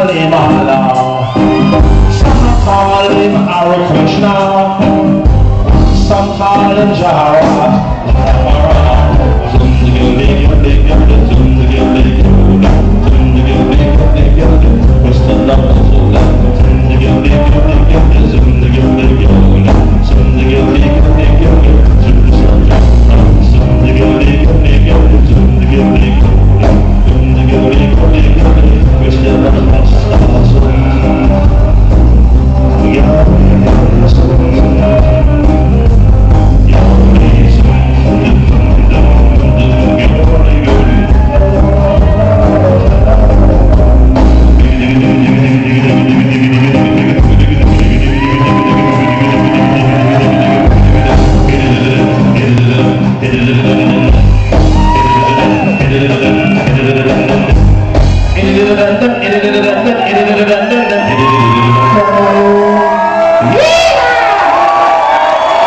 Shantalim Allah, some call him Hare Krishna, some call him Jawarat.